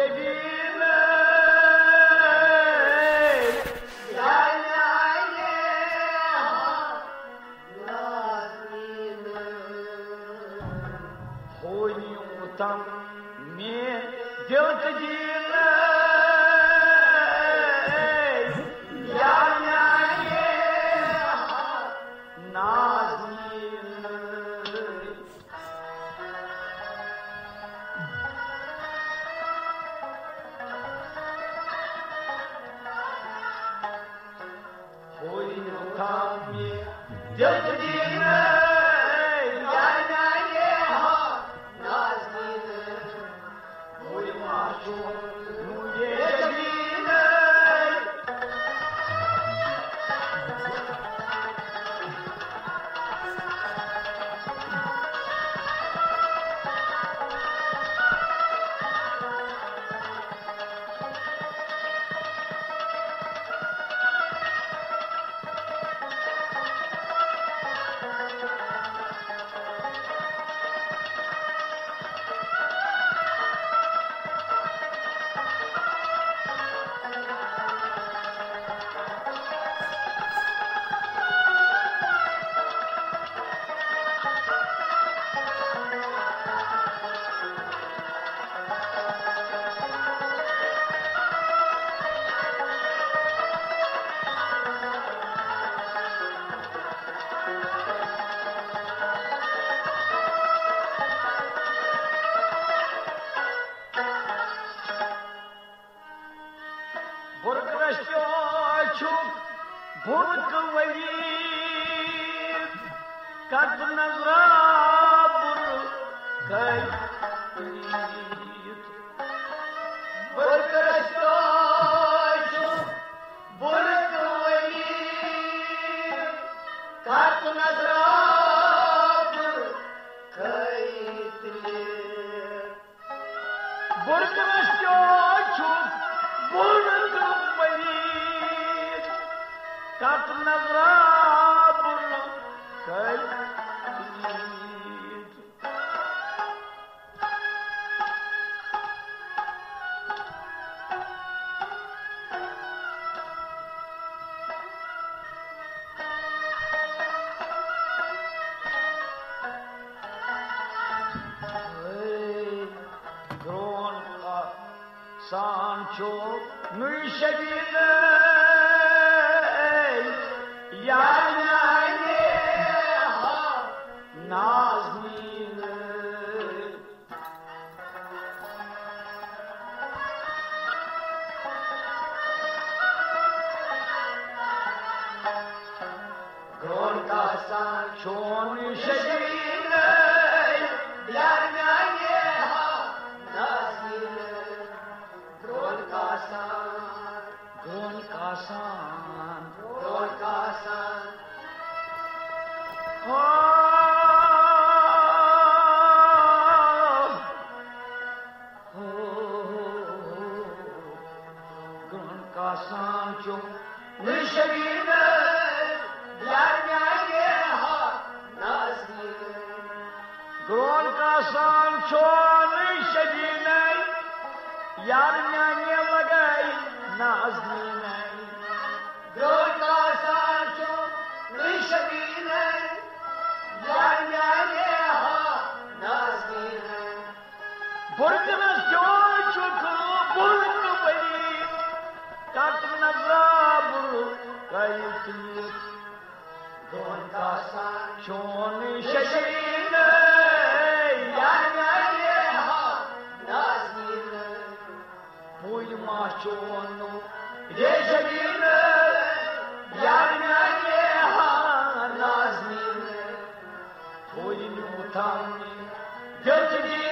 الكبير Sancho, nu-i ședine, iar ne naznine. Gronka, Sancho, nu-i داستان چون نشبیده گرگنگه ها نزدیده گرون کسان چون نشبیده گرگنگه لگای نزدیده گرون کسان چون نشبیده گرگنگه ها نزدیده بردمز جوان چو کنو بردمز Katna Zaburu Kayutit Gronka Sanchoni Shadine Yar Nyanye Naznine Puy Machonu Rejadine Yar Nyanye Naznine Puy Mutani Götdine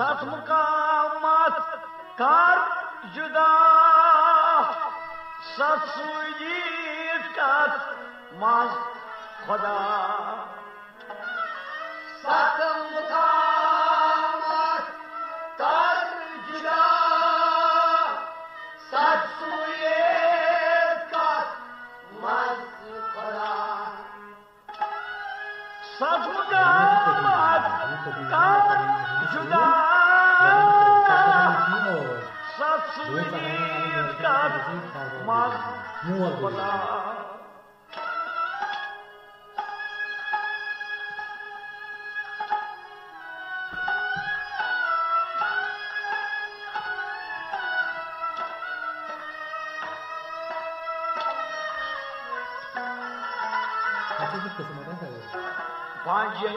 Sat mukamat kar juda Sat suyit kat maz khoda Sat mukamat kar juda Sat suyit kat maz khoda Sat mukamat kar juda 啊！杀死你个马步拉，八戒路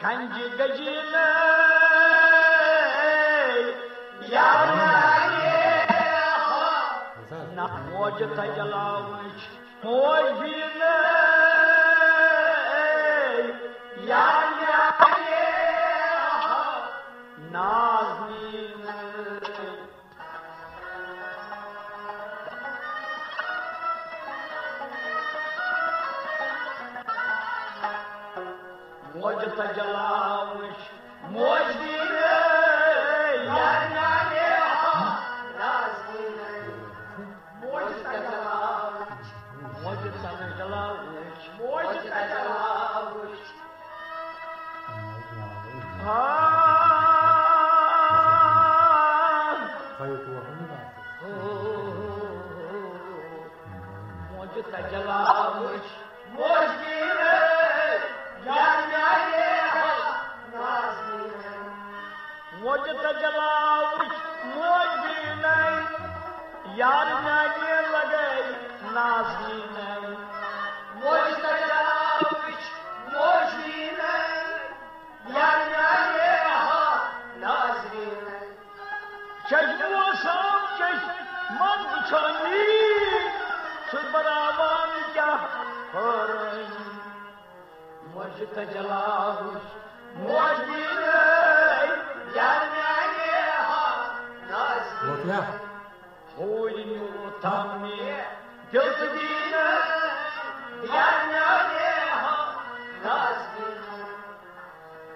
看见个金人。موج تجلاوش موج دي Mojta jalavuş Mojbine Yarnane ha nazmi Вот я. Hoynu tammi Diltdine Yarnane ha nazmi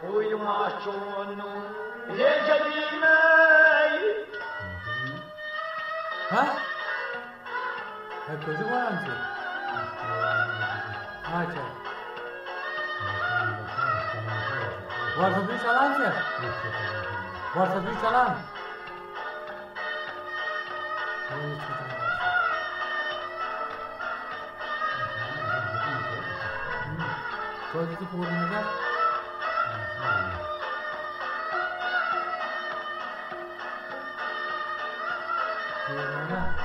Hoynu maşonu Recebine Ha? Ha çocuk var mısın? Ha çocuk. Varsadığı çalan ki. Varsadığı çalan. Sözcük uğurlanacak. Yeah.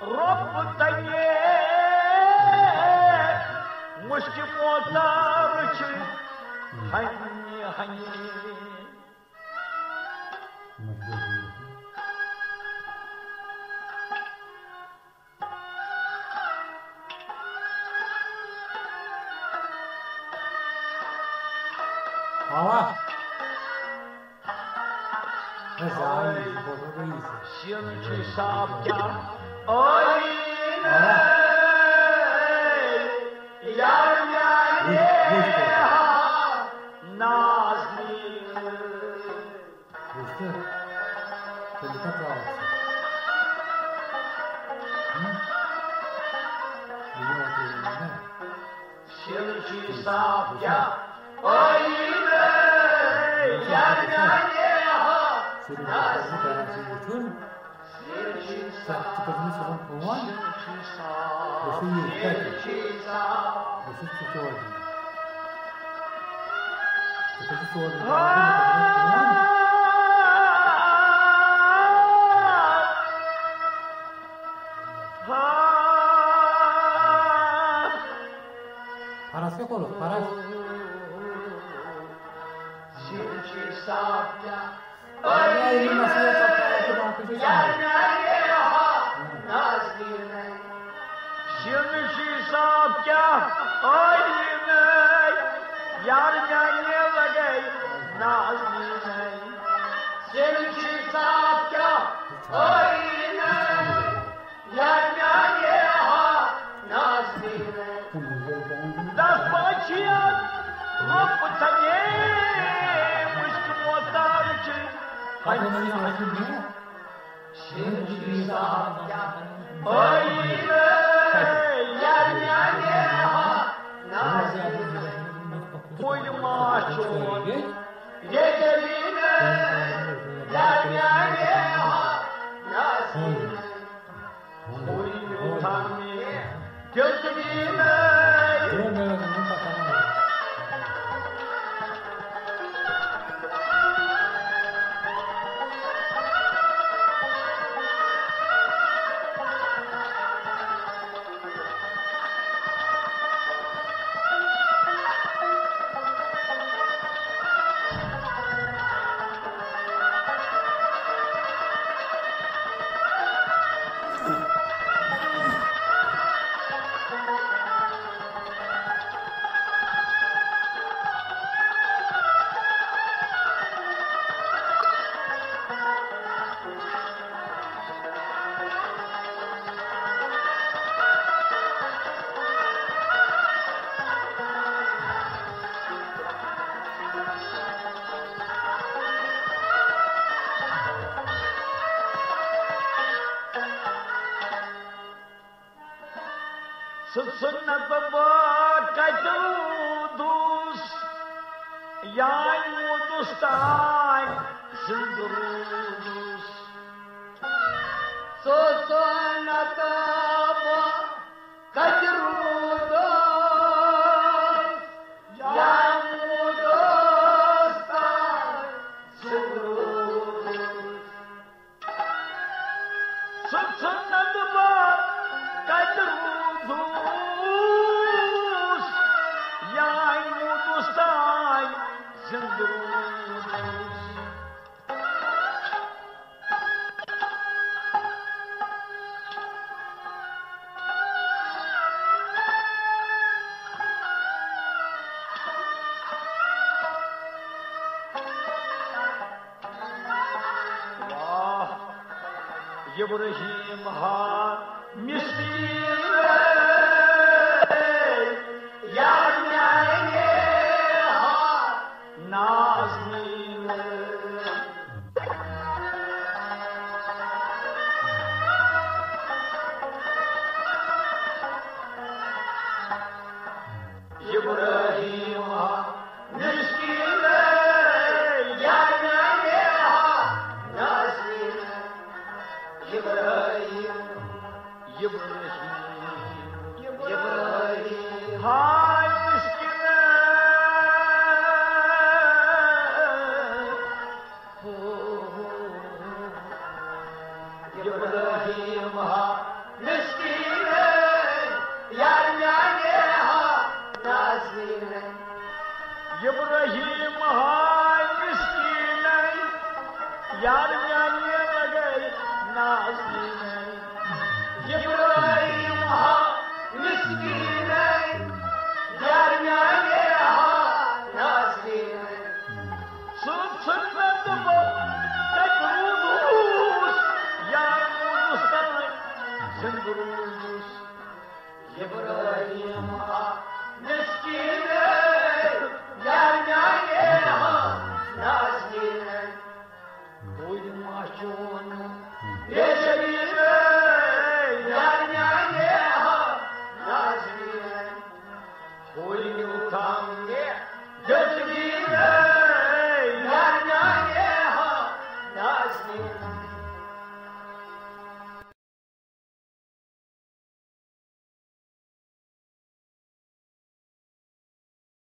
Rob Daniel, Mushki Motar. 恨你恨你。好啊，那啥？去家。tu faz música online? Você e o Pepe? Vocês que estão aqui. Vocês estão aqui. online? Parası yok oğlum, parası. Şimdi şarkı, ayırmasın. Yarın Dadgah oynamay, yar yanılagay nazmizay. Senin kitapgah oynamay, yar yanıha nazmizay. Das bakıyan, hop tanımış ki muhtar ki. Hayır, hayır, hayır. Senin kitapgah oynamay. Boynumu aç Yegeli سنت सुनत یا दू या İbrahim Han miskin Ibrahim हाय मिस्कीन यार ज्ञान लगे नास्तीन